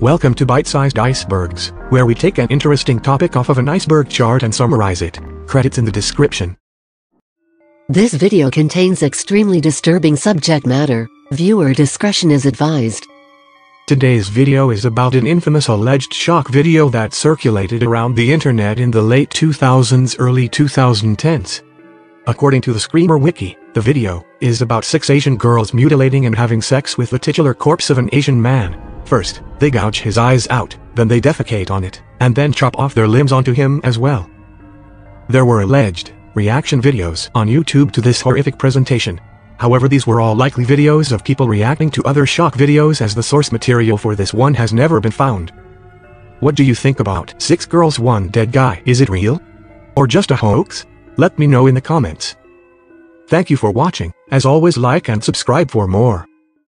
Welcome to Bite-Sized Icebergs, where we take an interesting topic off of an iceberg chart and summarize it. Credits in the description. This video contains extremely disturbing subject matter. Viewer discretion is advised. Today's video is about an infamous alleged shock video that circulated around the internet in the late 2000s early 2010s. According to the Screamer Wiki, the video is about six Asian girls mutilating and having sex with the titular corpse of an Asian man. First, they gouge his eyes out, then they defecate on it, and then chop off their limbs onto him as well. There were alleged reaction videos on YouTube to this horrific presentation. However these were all likely videos of people reacting to other shock videos as the source material for this one has never been found. What do you think about 6 girls 1 dead guy? Is it real? Or just a hoax? Let me know in the comments. Thank you for watching, as always like and subscribe for more.